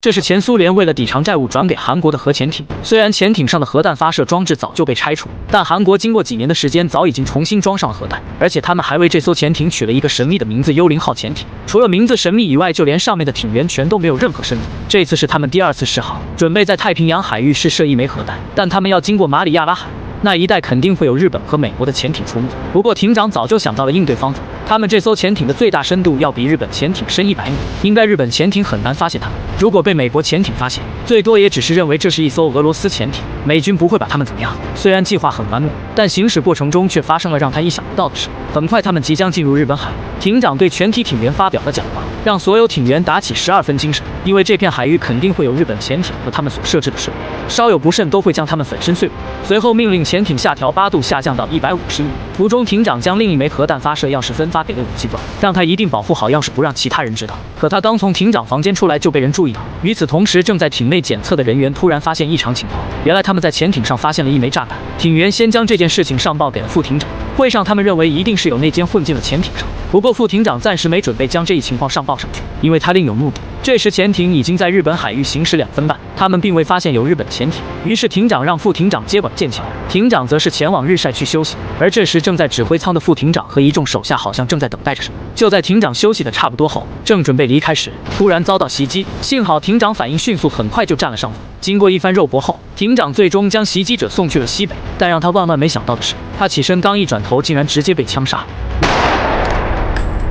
这是前苏联为了抵偿债务转给韩国的核潜艇。虽然潜艇上的核弹发射装置早就被拆除，但韩国经过几年的时间，早已经重新装上了核弹。而且他们还为这艘潜艇取了一个神秘的名字——幽灵号潜艇。除了名字神秘以外，就连上面的艇员全都没有任何声音。这次是他们第二次试航，准备在太平洋海域试射一枚核弹，但他们要经过马里亚拉海。那一带肯定会有日本和美国的潜艇出没。不过艇长早就想到了应对方法，他们这艘潜艇的最大深度要比日本潜艇深一百米，应该日本潜艇很难发现他们。如果被美国潜艇发现，最多也只是认为这是一艘俄罗斯潜艇，美军不会把他们怎么样。虽然计划很完美，但行驶过程中却发生了让他意想不到的事。很快，他们即将进入日本海，艇长对全体艇员发表了讲话，让所有艇员打起十二分精神，因为这片海域肯定会有日本潜艇和他们所设置的设备，稍有不慎都会将他们粉身碎骨。随后命令。潜艇下调八度，下降到一百五十米。途中，艇长将另一枚核弹发射钥匙分发给了武器官，让他一定保护好钥匙，不让其他人知道。可他刚从艇长房间出来，就被人注意到。与此同时，正在艇内检测的人员突然发现异常情况。原来他们在潜艇上发现了一枚炸弹。艇员先将这件事情上报给了副艇长。会上，他们认为一定是有内奸混进了潜艇上。不过副艇长暂时没准备将这一情况上报上去，因为他另有目的。这时，潜艇已经在日本海域行驶两分半，他们并未发现有日本潜艇。于是，艇长让副艇长接管舰桥，艇长则是前往日晒区休息。而这时，正在指挥舱的副艇长和一众手下好像正在等待着什么。就在艇长休息的差不多后，正准备离开时，突然遭到袭击。幸好艇长反应迅速，很快就占了上风。经过一番肉搏后，艇长最终将袭击者送去了西北。但让他万万没想到的是，他起身刚一转头，竟然直接被枪杀。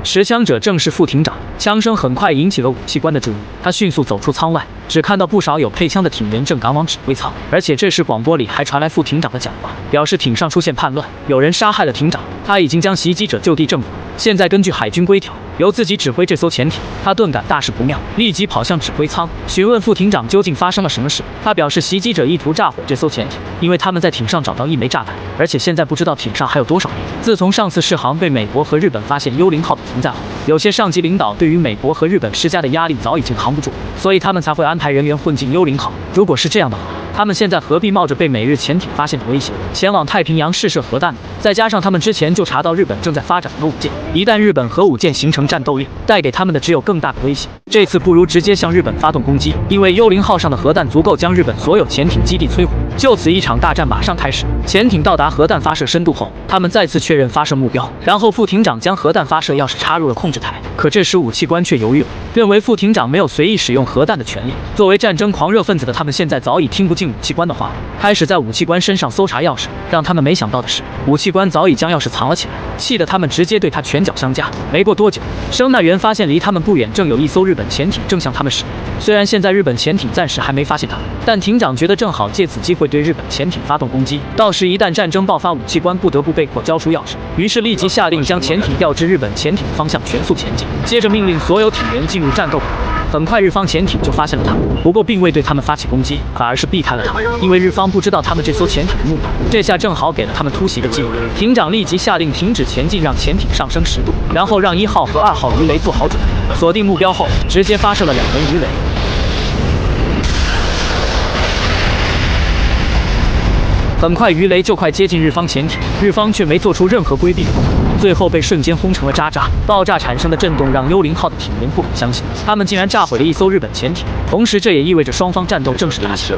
持枪者正是副艇长，枪声很快引起了武器官的注意。他迅速走出舱外，只看到不少有配枪的艇员正赶往指挥舱，而且这时广播里还传来副艇长的讲话，表示艇上出现叛乱，有人杀害了艇长，他已经将袭击。者就地正法。现在根据海军规条，由自己指挥这艘潜艇。他顿感大事不妙，立即跑向指挥舱询问副艇长究竟发生了什么事。他表示袭击者意图炸毁这艘潜艇，因为他们在艇上找到一枚炸弹，而且现在不知道艇上还有多少人。自从上次试航被美国和日本发现幽灵号的存在后，有些上级领导对于美国和日本施加的压力早已经扛不住，所以他们才会安排人员混进幽灵号。如果是这样的话，他们现在何必冒着被美日潜艇发现的危险前往太平洋试射核弹呢？再加上他们之前就查到日本正在发展核武舰，一旦日本核武舰形成战斗力，带给他们的只有更大的威胁。这次不如直接向日本发动攻击，因为幽灵号上的核弹足够将日本所有潜艇基地摧毁。就此，一场大战马上开始。潜艇到达核弹发射深度后，他们再次确认发射目标，然后副艇长将核弹发射钥匙插入了控制台。可这时武器官却犹豫了，认为副庭长没有随意使用核弹的权利。作为战争狂热分子的他们，现在早已听不进武器官的话，开始在武器官身上搜查钥匙。让他们没想到的是，武器官早已将钥匙藏了起来，气得他们直接对他拳脚相加。没过多久，声纳员发现离他们不远正有一艘日本潜艇正向他们驶来。虽然现在日本潜艇暂时还没发现他们，但艇长觉得正好借此机会对日本潜艇发动攻击。到时一旦战争爆发，武器官不得不被迫交出钥匙，于是立即下令将潜艇调至日本潜艇方向，全速前进。接着命令所有艇员进入战斗。很快，日方潜艇就发现了他们，不过并未对他们发起攻击，反而是避开了他们，因为日方不知道他们这艘潜艇的目的。这下正好给了他们突袭的机会。艇长立即下令停止前进，让潜艇上升十度，然后让一号和二号鱼雷做好准备，锁定目标后，直接发射了两枚鱼雷。很快，鱼雷就快接近日方潜艇，日方却没做出任何规避的动作，最后被瞬间轰成了渣渣。爆炸产生的震动让幽灵号的艇员不敢相信，他们竟然炸毁了一艘日本潜艇。同时，这也意味着双方战斗正式开始。